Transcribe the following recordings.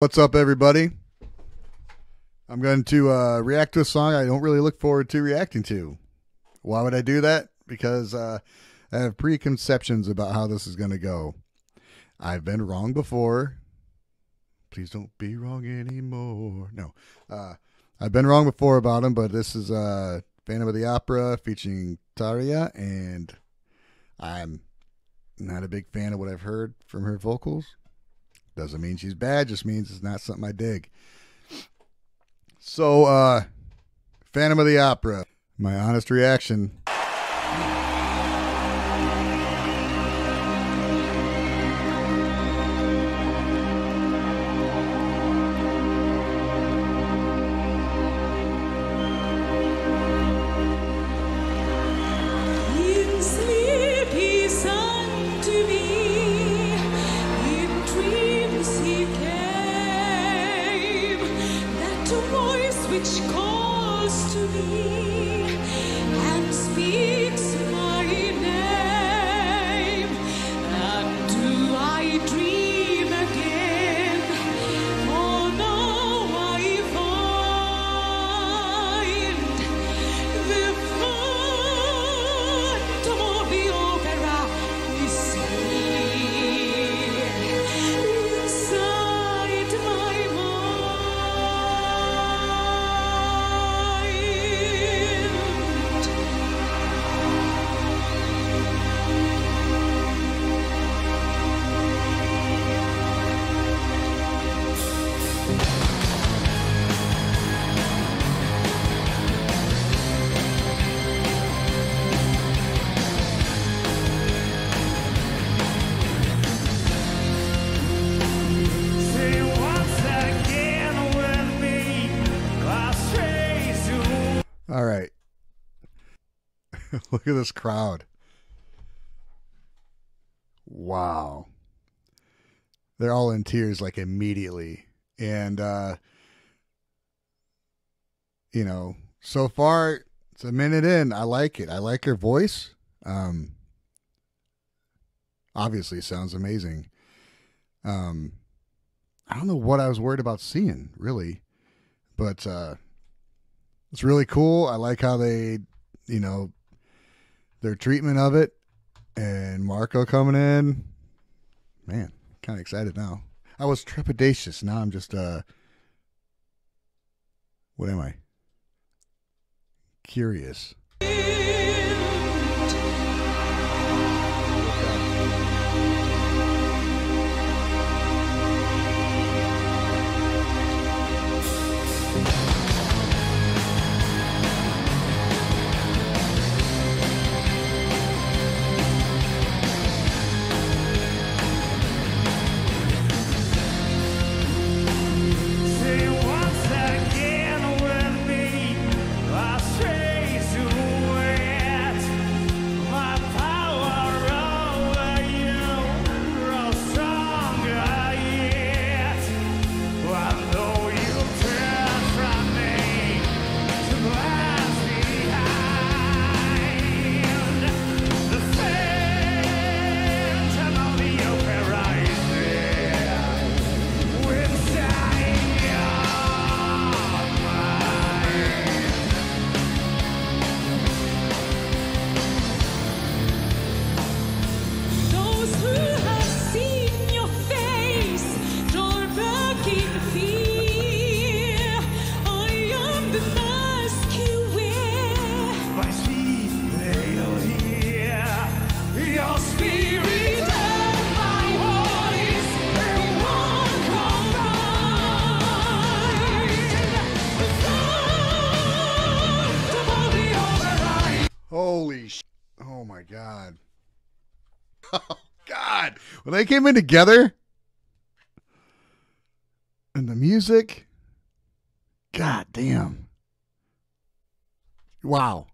What's up, everybody? I'm going to uh, react to a song I don't really look forward to reacting to. Why would I do that? Because uh, I have preconceptions about how this is going to go. I've been wrong before. Please don't be wrong anymore. No. Uh, I've been wrong before about him, but this is uh, Phantom of the Opera featuring Tarja, and I'm not a big fan of what I've heard from her vocals. Doesn't mean she's bad, just means it's not something I dig. So, uh, Phantom of the Opera, my honest reaction. Which calls to me Look at this crowd. Wow. They're all in tears like immediately. And uh you know, so far it's a minute in. I like it. I like her voice. Um obviously sounds amazing. Um I don't know what I was worried about seeing, really. But uh it's really cool. I like how they, you know, their treatment of it, and Marco coming in. Man, kind of excited now. I was trepidatious. Now I'm just uh, what am I? Curious. My god! Oh god! When they came in together, and the music, god damn! Wow!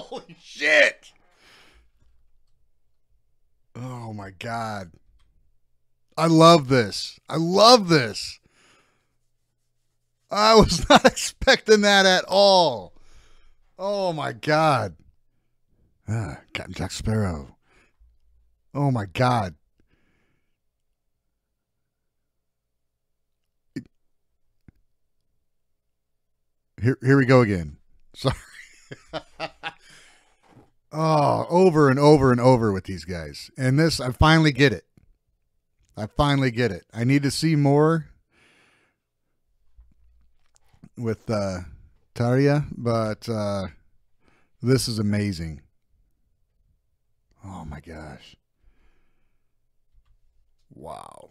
Holy shit! Oh my god. I love this. I love this. I was not expecting that at all. Oh my god. Ah, Captain Jack Sparrow. Oh my god. Here here we go again. Sorry. oh, over and over and over with these guys. And this I finally get it. I finally get it. I need to see more with uh Tarja, but uh this is amazing. Oh my gosh. Wow.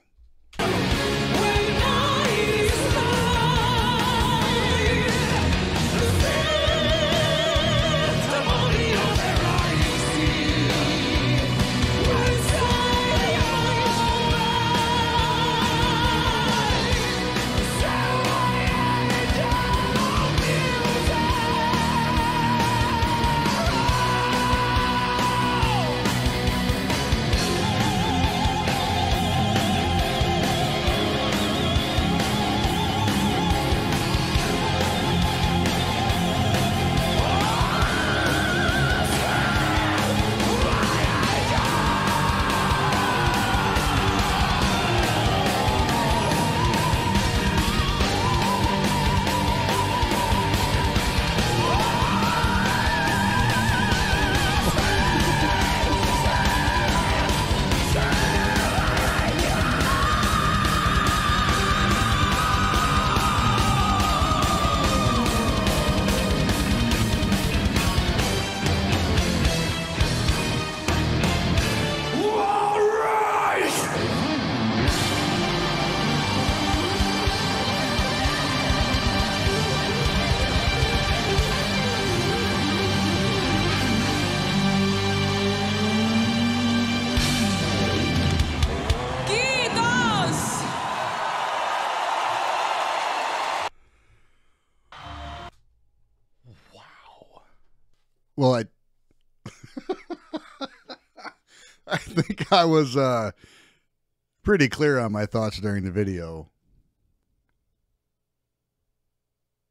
Well, I I think I was uh pretty clear on my thoughts during the video.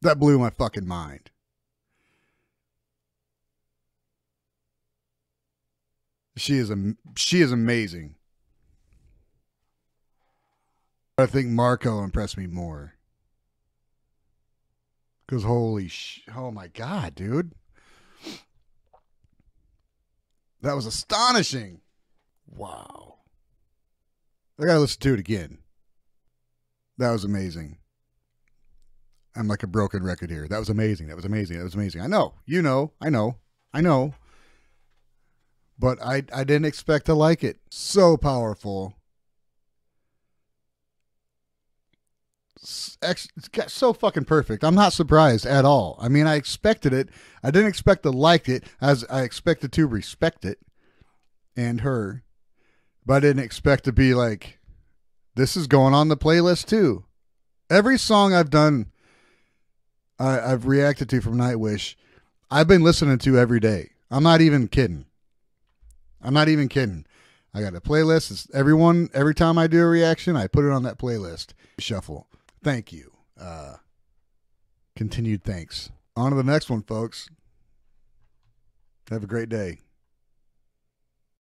That blew my fucking mind. She is am- she is amazing. I think Marco impressed me more. Cause holy sh! Oh my god, dude. That was astonishing. Wow. I gotta listen to it again. That was amazing. I'm like a broken record here. That was amazing. That was amazing. That was amazing. I know. You know. I know. I know. But I I didn't expect to like it. So powerful. Ex- It's got so fucking perfect. I'm not surprised at all. I mean, I expected it. I didn't expect to like it as I expected to respect it and her, but I didn't expect to be like, this is going on the playlist too. Every song I've done, I, I've reacted to from Nightwish, I've been listening to every day. I'm not even kidding. I'm not even kidding. I got a playlist. It's everyone, every time I do a reaction, I put it on that playlist. Shuffle. Thank you. Uh, continued thanks. On to the next one, folks. Have a great day.